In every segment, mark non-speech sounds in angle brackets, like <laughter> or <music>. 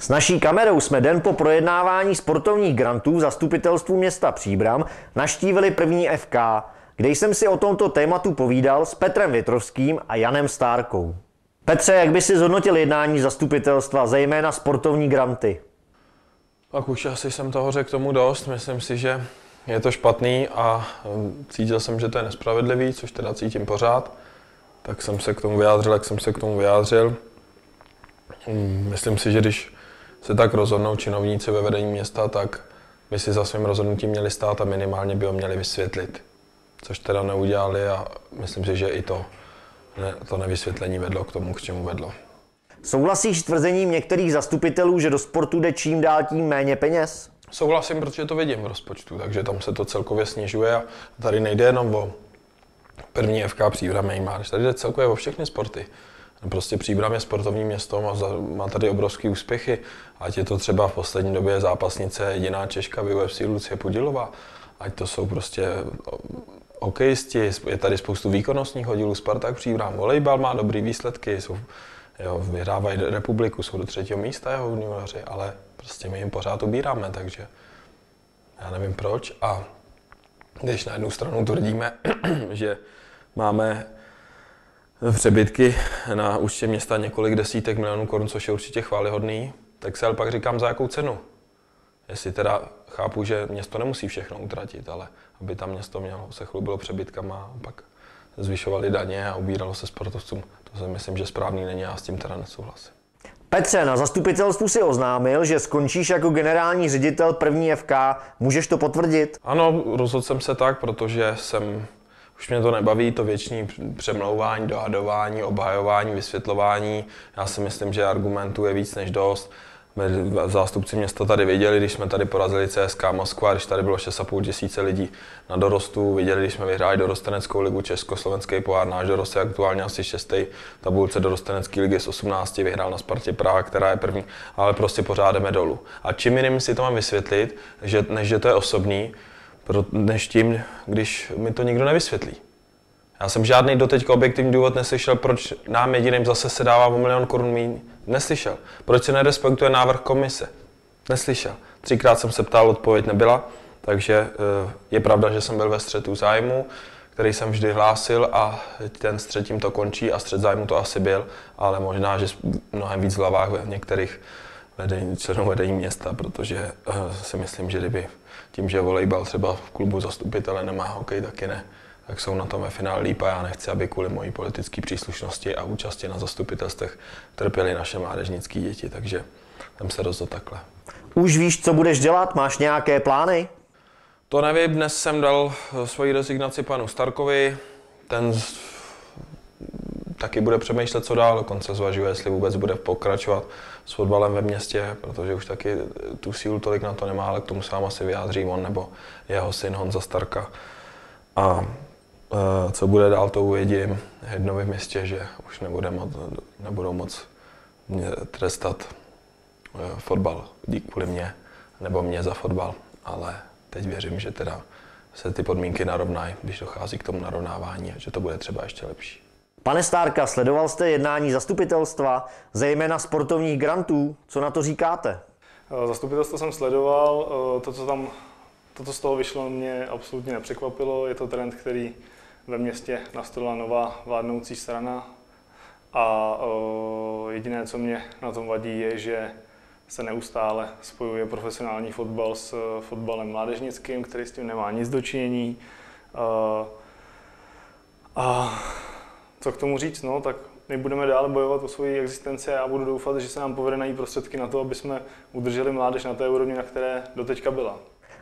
S naší kamerou jsme den po projednávání sportovních grantů v zastupitelstvu města Příbram naštívili první FK, kde jsem si o tomto tématu povídal s Petrem Větrovským a Janem Stárkou. Petře, jak by si zhodnotil jednání zastupitelstva, zejména sportovní granty? Tak už asi jsem toho řekl tomu dost. Myslím si, že je to špatný a um, cítil jsem, že to je nespravedlivý, což teda cítím pořád. Tak jsem se k tomu vyjádřil, jak jsem se k tomu vyjádřil. Mm, myslím si, že když se tak rozhodnou činovníci ve vedení města, tak by si za svým rozhodnutím měli stát a minimálně by ho měli vysvětlit. Což teda neudělali a myslím si, že i to, ne, to nevysvětlení vedlo k tomu, k čemu vedlo. Souhlasíš s tvrzením některých zastupitelů, že do sportu jde čím dál tím méně peněz? Souhlasím, protože to vidím v rozpočtu, takže tam se to celkově snižuje a tady nejde jenom o první FK Příbram máš, tady jde celkově o všechny sporty. Prostě Příbram je sportovní město, má, má tady obrovské úspěchy, ať je to třeba v poslední době zápasnice jediná Češka v UFC Lucie Pudilová, ať to jsou prostě hokejisti, je tady spoustu výkonnostních hodilů, Spartak Příbram, volejbal má dobré výsledky, jsou, jo, vyhrávají republiku, jsou do třetího místa jeho junioři, ale prostě my jim pořád ubíráme, takže já nevím proč. A když na jednu stranu tvrdíme, <clears throat> že máme přebytky na účtě města několik desítek milionů korun, což je určitě chválihodný, tak se ale pak říkám, za jakou cenu. Jestli teda chápu, že město nemusí všechno utratit, ale aby tam město mělo, se chlubilo přebytkama a pak zvyšovali daně a ubíralo se sportovcům, to si myslím, že správný není, já s tím teda nesouhlasím. Petře, na zastupitelstvu si oznámil, že skončíš jako generální ředitel první FK. Můžeš to potvrdit? Ano, rozhodl jsem se tak, protože jsem už mě to nebaví, to věční přemlouvání, dohadování, obhajování, vysvětlování. Já si myslím, že argumentů je víc než dost. Zástupci města tady viděli, když jsme tady porazili CSK Moskva, když tady bylo 6,5 tisíce lidí na dorostu, viděli, když jsme vyhráli dorosteneckou ligu Československý pohár, náš dorost je aktuálně asi 6. tabulce dorostenecké ligy z 18, vyhrál na Spartě Praha, která je první, ale prostě pořád jdeme dolů. A čím jiným si to mám vysvětlit, že, než že to je osobní, než tím, když mi to nikdo nevysvětlí. Já jsem žádný doteďka objektivní důvod neslyšel, proč nám jediným zase se dává o milion korun míň. Neslyšel. Proč se nerespektuje návrh komise? Neslyšel. Třikrát jsem se ptal, odpověď nebyla, takže eh, je pravda, že jsem byl ve střetu zájmu, který jsem vždy hlásil a ten střet tím to končí a střet zájmu to asi byl, ale možná, že mnohem víc v hlavách v některých vedení, členů vedení města, protože uh, si myslím, že kdyby tím, že volejbal třeba v klubu zastupitele nemá hokej, taky ne, tak jsou na tom ve finále líp a já nechci, aby kvůli mojí politické příslušnosti a účasti na zastupitelstvech trpěly naše mládežnické děti, takže jsem se rozhodl takhle. Už víš, co budeš dělat? Máš nějaké plány? To nevím, dnes jsem dal eh, svoji rezignaci panu Starkovi, ten taky bude přemýšlet, co dál, dokonce zvažuje, jestli vůbec bude pokračovat s fotbalem ve městě, protože už taky tu sílu tolik na to nemá, ale k tomu sám asi vyjádří on nebo jeho syn Honza Starka. A e, co bude dál, to uvidím. Jedno v městě, že už nebude moc, nebudou moc mě trestat e, fotbal kvůli mě, nebo mě za fotbal, ale teď věřím, že teda se ty podmínky narovnají, když dochází k tomu narovnávání, že to bude třeba ještě lepší. Pane Stárka, sledoval jste jednání zastupitelstva, zejména sportovních grantů. Co na to říkáte? Eh, zastupitelstvo jsem sledoval, eh, to, co tam, to, co z toho vyšlo, mě absolutně nepřekvapilo. Je to trend, který ve městě nastolila nová vládnoucí strana a eh, jediné, co mě na tom vadí, je, že se neustále spojuje profesionální fotbal s fotbalem mládežnickým, který s tím nemá nic dočinění. A co k tomu říct, no, tak my budeme dále bojovat o svoji existenci a já budu doufat, že se nám povede najít prostředky na to, aby jsme udrželi mládež na té úrovni, na které doteďka byla.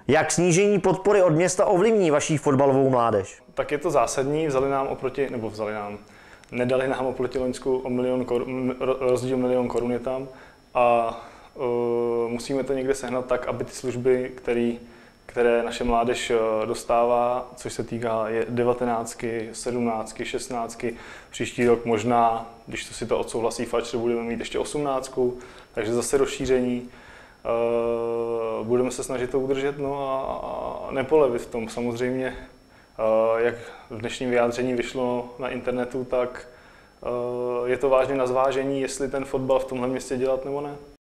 Jak snížení podpory od města ovlivní vaší fotbalovou mládež? Tak je to zásadní, vzali nám oproti, nebo vzali nám, nedali nám oproti Loňsku o milion korun, rozdíl milion korun je tam a uh, musíme to někde sehnat tak, aby ty služby, které které naše mládež eh, dostává, což se týká 19, 17, 16. Příští rok možná, když to si to odsouhlasí Fatcher, budeme mít ještě 18, takže zase rozšíření. Eh, budeme se snažit to udržet no a nepolevit v tom. Samozřejmě, eh, jak v dnešním vyjádření vyšlo na internetu, tak je to vážně na zvážení, jestli ten fotbal v tomhle městě dělat nebo ne.